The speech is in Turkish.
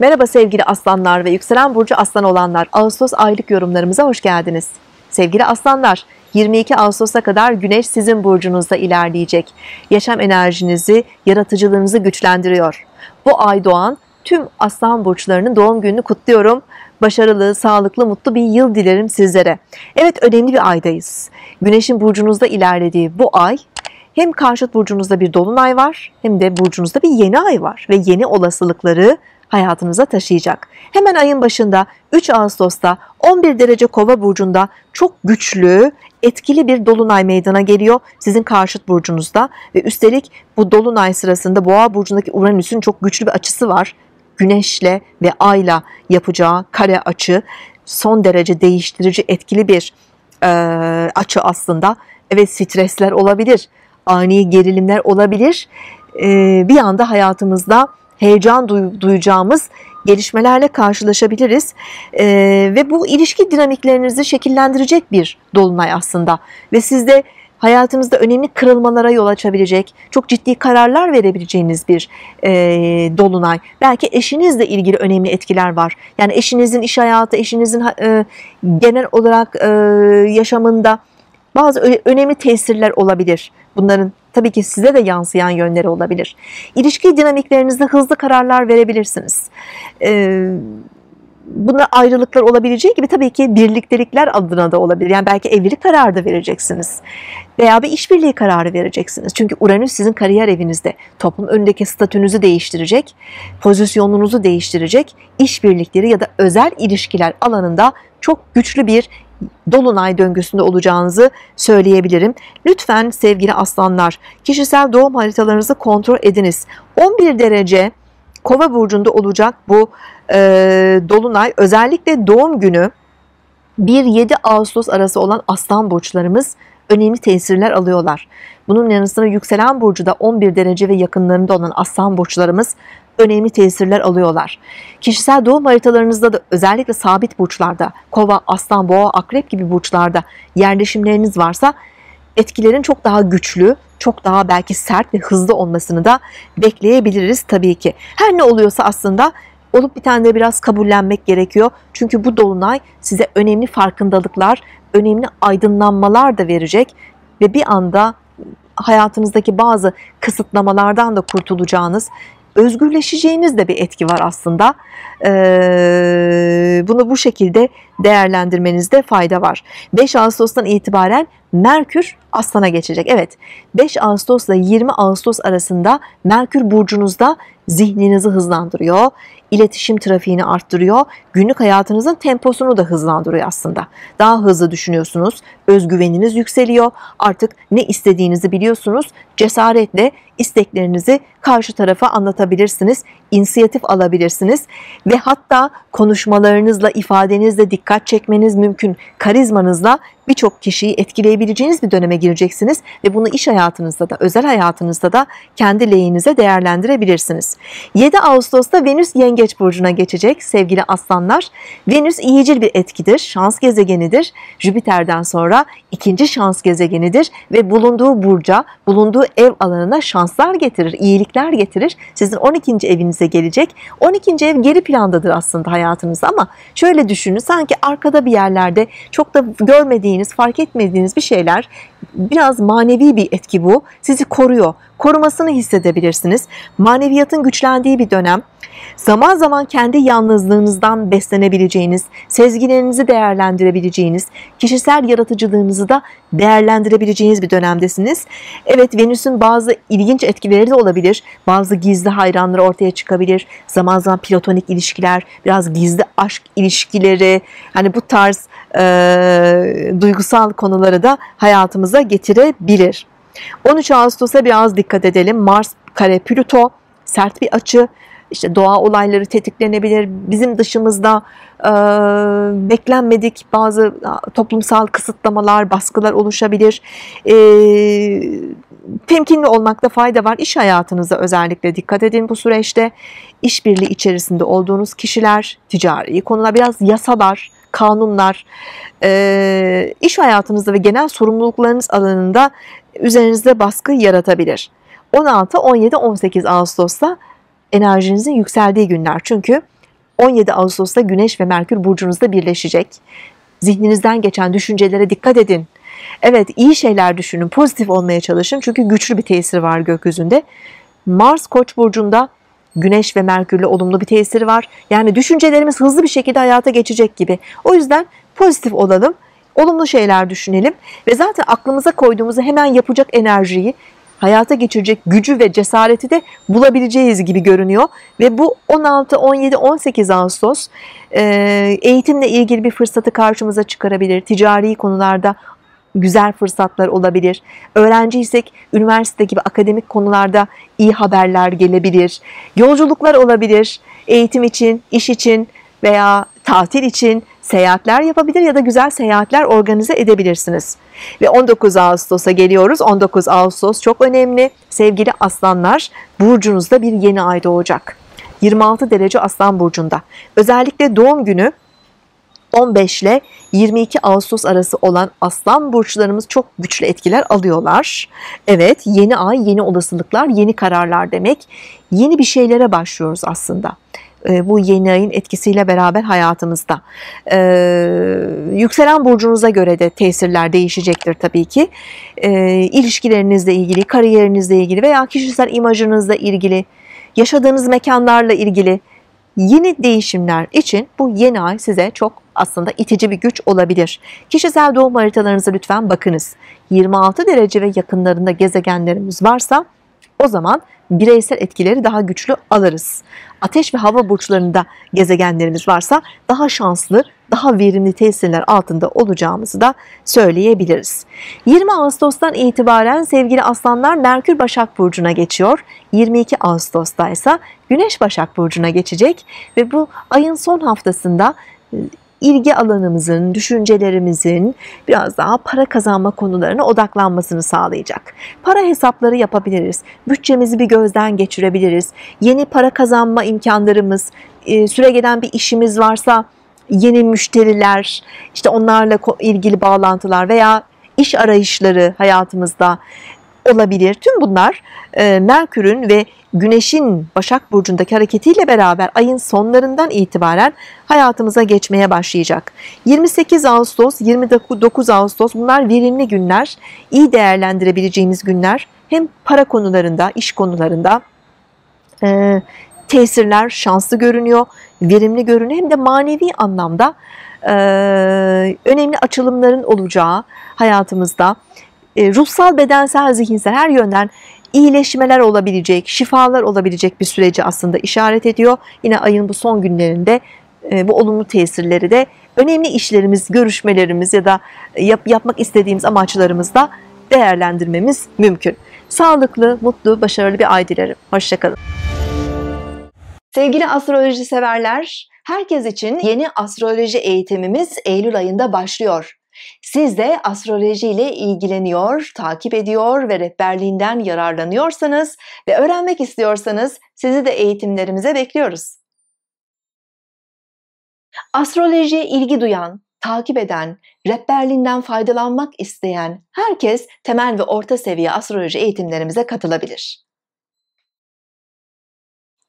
Merhaba sevgili aslanlar ve yükselen burcu aslan olanlar. Ağustos aylık yorumlarımıza hoş geldiniz. Sevgili aslanlar, 22 Ağustos'a kadar Güneş sizin burcunuzda ilerleyecek. Yaşam enerjinizi, yaratıcılığınızı güçlendiriyor. Bu ay doğan tüm aslan burçlarının doğum gününü kutluyorum. Başarılı, sağlıklı, mutlu bir yıl dilerim sizlere. Evet önemli bir aydayız. Güneşin burcunuzda ilerlediği bu ay hem karşıt burcunuzda bir dolunay var hem de burcunuzda bir yeni ay var ve yeni olasılıkları hayatınıza taşıyacak. Hemen ayın başında 3 Ağustos'ta 11 derece kova burcunda çok güçlü, etkili bir dolunay meydana geliyor sizin karşıt burcunuzda ve üstelik bu dolunay sırasında boğa burcundaki Uranüs'ün çok güçlü bir açısı var. Güneşle ve ayla yapacağı kare açı son derece değiştirici etkili bir e, açı aslında. Evet stresler olabilir, ani gerilimler olabilir. E, bir anda hayatımızda heyecan duy, duyacağımız gelişmelerle karşılaşabiliriz ee, ve bu ilişki dinamiklerinizi şekillendirecek bir dolunay aslında ve sizde hayatınızda önemli kırılmalara yol açabilecek, çok ciddi kararlar verebileceğiniz bir e, dolunay. Belki eşinizle ilgili önemli etkiler var. Yani eşinizin iş hayatı, eşinizin e, genel olarak e, yaşamında bazı önemli tesirler olabilir. Bunların tabii ki size de yansıyan yönleri olabilir. İlişki dinamiklerinizde hızlı kararlar verebilirsiniz. Ee, Bunlar ayrılıklar olabileceği gibi tabii ki birliktelikler adına da olabilir. Yani belki evlilik kararı da vereceksiniz. Veya bir işbirliği kararı vereceksiniz. Çünkü Uranüs sizin kariyer evinizde. Toplum önündeki statünüzü değiştirecek, pozisyonunuzu değiştirecek, işbirlikleri ya da özel ilişkiler alanında çok güçlü bir dolunay döngüsünde olacağınızı söyleyebilirim. Lütfen sevgili aslanlar kişisel doğum haritalarınızı kontrol ediniz. 11 derece kova burcunda olacak bu e, dolunay özellikle doğum günü 1-7 Ağustos arası olan aslan burçlarımız önemli tesirler alıyorlar. Bunun yanı sıra yükselen burcu da 11 derece ve yakınlarında olan aslan burçlarımız önemli tesirler alıyorlar. Kişisel doğum haritalarınızda da özellikle sabit burçlarda, kova, aslan, boğa, akrep gibi burçlarda yerleşimleriniz varsa etkilerin çok daha güçlü, çok daha belki sert ve hızlı olmasını da bekleyebiliriz tabii ki. Her ne oluyorsa aslında olup de biraz kabullenmek gerekiyor. Çünkü bu dolunay size önemli farkındalıklar, önemli aydınlanmalar da verecek ve bir anda hayatınızdaki bazı kısıtlamalardan da kurtulacağınız, özgürleşeceğiniz de bir etki var aslında. Ee, bunu bu şekilde değerlendirmenizde fayda var. 5 Ağustos'tan itibaren Merkür Aslan'a geçecek. Evet 5 Ağustos ile 20 Ağustos arasında Merkür burcunuzda zihninizi hızlandırıyor, iletişim trafiğini arttırıyor, günlük hayatınızın temposunu da hızlandırıyor aslında. Daha hızlı düşünüyorsunuz, özgüveniniz yükseliyor, artık ne istediğinizi biliyorsunuz, cesaretle isteklerinizi karşı tarafa anlatabilirsiniz, inisiyatif alabilirsiniz ve hatta konuşmalarınızla, ifadenizle dikkat çekmeniz mümkün. Karizmanızla birçok kişiyi etkileyebileceğiniz bir döneme gireceksiniz ve bunu iş hayatınızda da, özel hayatınızda da kendi lehinize değerlendirebilirsiniz. 7 Ağustos'ta Venüs Yengeç burcuna geçecek sevgili aslanlar. Venüs iyicil bir etkidir, şans gezegenidir. Jüpiter'den sonra ikinci şans gezegenidir ve bulunduğu burca, bulunduğu ev alanına şanslar getirir, iyilikler getirir. Sizin 12. evinize gelecek. 12. ev geri plandadır aslında hayatınızda ama şöyle düşünün sanki arkada bir yerlerde çok da görmediğiniz, fark etmediğiniz bir şeyler biraz manevi bir etki bu. Sizi koruyor. Korumasını hissedebilirsiniz. Maneviyatın güçlendiği bir dönem. Zaman zaman kendi yalnızlığınızdan beslenebileceğiniz, sezgilerinizi değerlendirebileceğiniz, kişisel yaratıcılığınızı da değerlendirebileceğiniz bir dönemdesiniz. Evet Venüs'ün bazı ilginç etkileri de olabilir. Bazı gizli hayranları ortaya çıkabilir. Zaman zaman platonik ilişkiler, biraz gizli aşk ilişkileri, hani bu tarz e, duygusal konuları da hayatımıza getirebilir. 13 Ağustos'a biraz dikkat edelim. Mars kare Plüto sert bir açı işte doğa olayları tetiklenebilir. Bizim dışımızda e, beklenmedik bazı toplumsal kısıtlamalar, baskılar oluşabilir. E, temkinli olmakta fayda var. İş hayatınıza özellikle dikkat edin bu süreçte. İşbirliği içerisinde olduğunuz kişiler, ticari konular, biraz yasalar, kanunlar, e, iş hayatınızda ve genel sorumluluklarınız alanında üzerinizde baskı yaratabilir. 16, 17, 18 Ağustos'ta enerjinizin yükseldiği günler. Çünkü 17 Ağustos'ta Güneş ve Merkür burcunuzda birleşecek. Zihninizden geçen düşüncelere dikkat edin. Evet iyi şeyler düşünün, pozitif olmaya çalışın çünkü güçlü bir tesir var gökyüzünde. Mars Koç burcunda Güneş ve Merkürle olumlu bir tesiri var. Yani düşüncelerimiz hızlı bir şekilde hayata geçecek gibi. O yüzden pozitif olalım, olumlu şeyler düşünelim ve zaten aklımıza koyduğumuzu hemen yapacak enerjiyi, hayata geçirecek gücü ve cesareti de bulabileceğiz gibi görünüyor. Ve bu 16, 17, 18 Ağustos eğitimle ilgili bir fırsatı karşımıza çıkarabilir. Ticari konularda güzel fırsatlar olabilir. Öğrenciysek üniversite gibi akademik konularda iyi haberler gelebilir. Yolculuklar olabilir. Eğitim için, iş için veya tatil için seyahatler yapabilir ya da güzel seyahatler organize edebilirsiniz. Ve 19 Ağustos'a geliyoruz. 19 Ağustos çok önemli. Sevgili aslanlar, burcunuzda bir yeni ay doğacak. 26 derece Aslan burcunda. Özellikle doğum günü 15 ile 22 Ağustos arası olan aslan burçlarımız çok güçlü etkiler alıyorlar. Evet yeni ay, yeni olasılıklar, yeni kararlar demek. Yeni bir şeylere başlıyoruz aslında ee, bu yeni ayın etkisiyle beraber hayatımızda. Ee, yükselen burcunuza göre de tesirler değişecektir tabii ki. Ee, ilişkilerinizle ilgili, kariyerinizle ilgili veya kişisel imajınızla ilgili, yaşadığınız mekanlarla ilgili yeni değişimler için bu yeni ay size çok aslında itici bir güç olabilir. Kişisel doğum haritalarınızı lütfen bakınız. 26 derece ve yakınlarında gezegenlerimiz varsa o zaman bireysel etkileri daha güçlü alırız. Ateş ve hava burçlarında gezegenlerimiz varsa daha şanslı, daha verimli tesirler altında olacağımızı da söyleyebiliriz. 20 Ağustos'tan itibaren sevgili aslanlar Merkür Başak Burcu'na geçiyor. 22 Ağustos'ta ise Güneş Başak Burcu'na geçecek ve bu ayın son haftasında ilgi alanımızın, düşüncelerimizin biraz daha para kazanma konularına odaklanmasını sağlayacak. Para hesapları yapabiliriz. Bütçemizi bir gözden geçirebiliriz. Yeni para kazanma imkanlarımız, e, süre gelen bir işimiz varsa yeni müşteriler, işte onlarla ilgili bağlantılar veya iş arayışları hayatımızda olabilir. Tüm bunlar e, Merkür'ün ve Güneş'in Başak Burcu'ndaki hareketiyle beraber ayın sonlarından itibaren hayatımıza geçmeye başlayacak. 28 Ağustos, 29 Ağustos bunlar verimli günler, iyi değerlendirebileceğimiz günler. Hem para konularında, iş konularında e, tesirler şanslı görünüyor, verimli görünüyor hem de manevi anlamda e, önemli açılımların olacağı hayatımızda ruhsal, bedensel, zihinsel her yönden iyileşmeler olabilecek, şifalar olabilecek bir süreci aslında işaret ediyor. Yine ayın bu son günlerinde e, bu olumlu tesirleri de önemli işlerimiz, görüşmelerimiz ya da yap, yapmak istediğimiz amaçlarımızda değerlendirmemiz mümkün. Sağlıklı, mutlu, başarılı bir ay dilerim. Hoşçakalın. Sevgili astroloji severler, herkes için yeni astroloji eğitimimiz Eylül ayında başlıyor. Siz de astroloji ile ilgileniyor, takip ediyor ve rehberliğinden yararlanıyorsanız ve öğrenmek istiyorsanız sizi de eğitimlerimize bekliyoruz. Astrolojiye ilgi duyan, takip eden, rehberliğinden faydalanmak isteyen herkes temel ve orta seviye astroloji eğitimlerimize katılabilir.